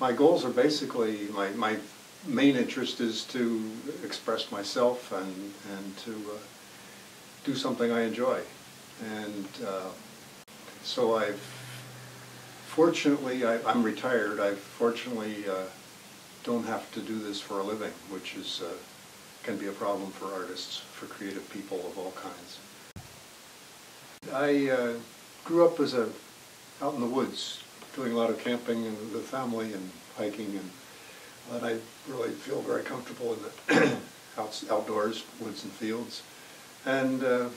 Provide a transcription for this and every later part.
my goals are basically, my, my main interest is to express myself and, and to uh, do something I enjoy. And uh, so I've, fortunately, I, I'm retired, I fortunately uh, don't have to do this for a living, which is, uh, can be a problem for artists, for creative people of all kinds. I uh, grew up as a, out in the woods, doing a lot of camping and with family and hiking and and I really feel very comfortable in the outs- outdoors, woods and fields. And uh,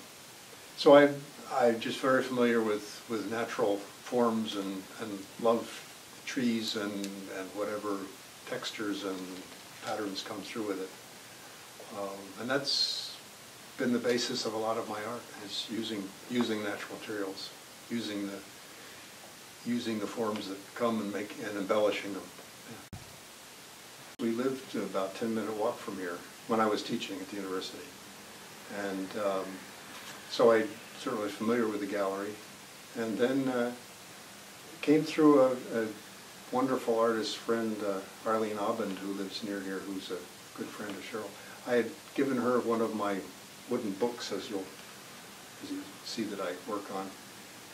so I, I'm just very familiar with, with natural forms and, and love trees and, and whatever textures and patterns come through with it. Um, and that's been the basis of a lot of my art, is using, using natural materials, using the, using the forms that come and make, and embellishing them. We lived about 10 minute walk from here when I was teaching at the university. And um, so I certainly was familiar with the gallery. And then uh, came through a, a wonderful artist friend, uh, Arlene Abend, who lives near here, who's a good friend of Cheryl. I had given her one of my wooden books, as you'll as you see that I work on,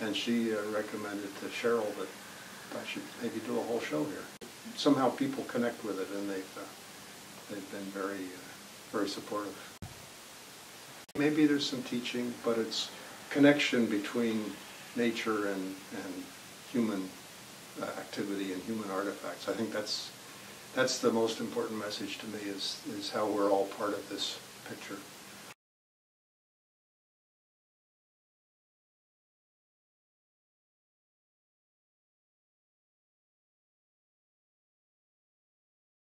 and she uh, recommended to Cheryl that I should maybe do a whole show here. Somehow people connect with it, and they've uh, they've been very uh, very supportive. Maybe there's some teaching, but it's connection between nature and, and human uh, activity and human artifacts. I think that's that's the most important message to me is is how we're all part of this picture.